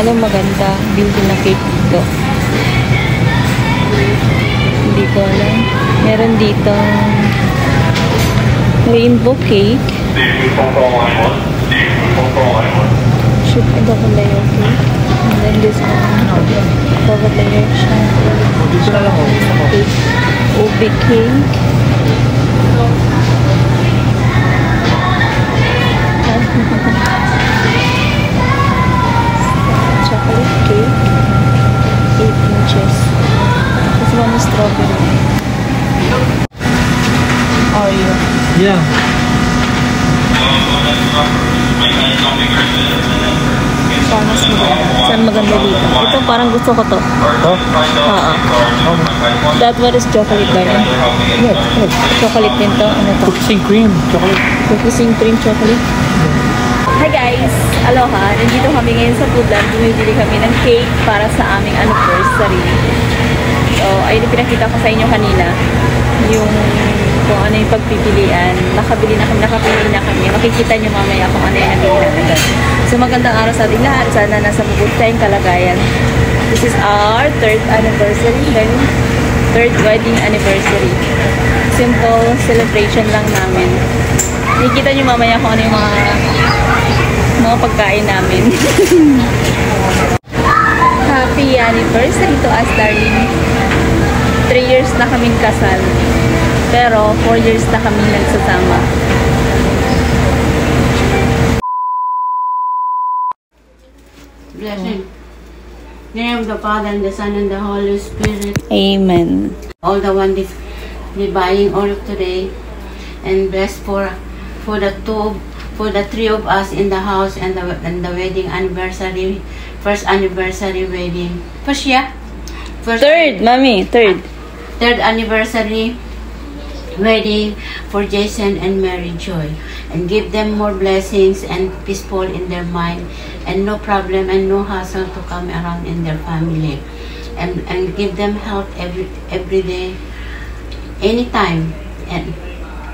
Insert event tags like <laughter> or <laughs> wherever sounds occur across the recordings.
anong maganda building na cake dito. Hindi ko alam. Meron dito rainbow cake. Shoot, double layer cake. And then this one, double layer siya. Cake. Ube cake. Yeah. Saan mas maganda? Saan maganda dito? Ito parang gusto ko to. Ito? Oo. That one is chocolate darling. Yeah, chocolate. Chocolate din to. Ano to? Cookies cream. Chocolate. Cookies cream chocolate. Hi guys! Aloha! Nandito kami ngayon sa Foodland. Bumibili kami ng cake para sa aming anniversary. So, ayun yung pinakita ko sa inyo kanina. Yung kung ano yung pagpipilian. Nakabili na kami, nakapili na kami. Makikita nyo mamaya kung ano yung nabili doon. So, magandang araw sa ating lahat. Sana nasa mabuti kalagayan. This is our third anniversary. Then, third wedding anniversary. Simple celebration lang namin. Nakikita nyo mamaya kung ano yung mga mga pagkain namin. <laughs> Happy anniversary to us, darling. 3 years na kaming kasal. Pero 4 years na kami nagsasama. Blessing. Name of the Father and the Son and the Holy Spirit. Amen. All the one buying all today. And bless for for the two for the three of us in the house and the and the wedding anniversary first anniversary wedding. First yeah. First Third, mami. Third. third anniversary wedding for Jason and Mary Joy and give them more blessings and peaceful in their mind and no problem and no hassle to come around in their family. And, and give them health every every day anytime and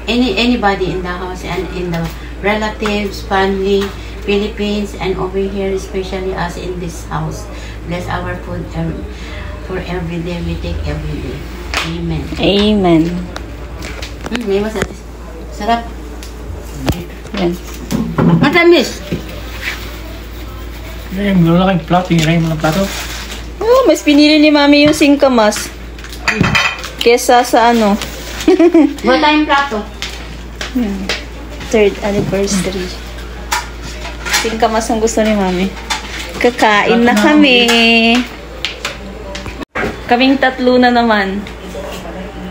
any anybody in the house and in the relatives family Philippines and over here especially us in this house. Bless our food every, for every day we take every day. Amen. Amen. Hmm, may masarap. Sarap. Yan. Matamis. Lang kayong plato. Ray mo ng plato. Oh, mas pinili ni mami yung singkamas. Kesa sa ano. <laughs> Wala tayong plato. Third anniversary. Singkamas ang gusto ni mami. Kakain na kami. Kaming tatlo na naman.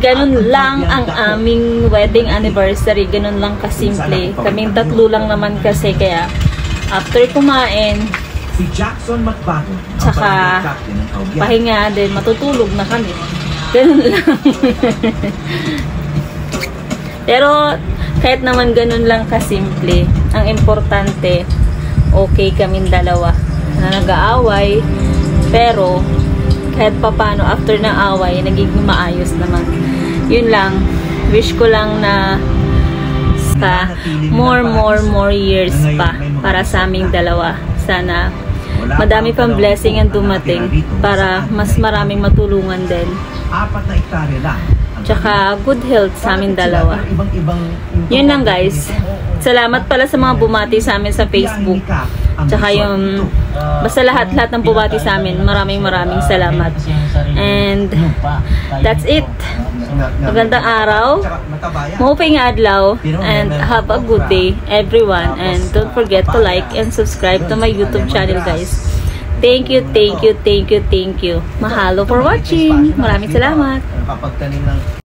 Ganun lang ang aming wedding anniversary. Ganun lang kasimple. Kaming tatlo lang naman kasi kaya after kumain, Si Jackson ang Tsaka, pahinga din, matutulog na kami. Ganun lang. <laughs> Pero kahit naman ganun lang kasimple, ang importante, okay kaming dalawa na nag-aaway. Pero kahit papano after ng away, nagiging maayos naman. Yun lang. Wish ko lang na sa more, more, more years pa para sa aming dalawa. Sana madami pang blessing ang dumating para mas maraming matulungan din. Apat na ektarya lang. ang Tsaka good health sa aming dalawa. Yun lang guys. Salamat pala sa mga bumati sa amin sa Facebook. Tsaka yung basta lahat-lahat ng bumati sa amin. Maraming maraming salamat. And that's it. Magandang araw. Mauping adlaw and have a good day everyone and don't forget to like and subscribe to my YouTube channel guys. Thank you, thank you, thank you, thank you. Mahalo for watching. Maraming salamat. Kapag tanim ng